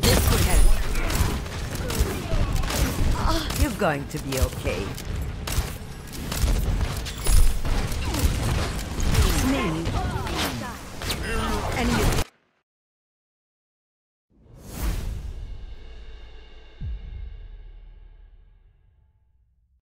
This could help. Ah, you're going to be okay. And you.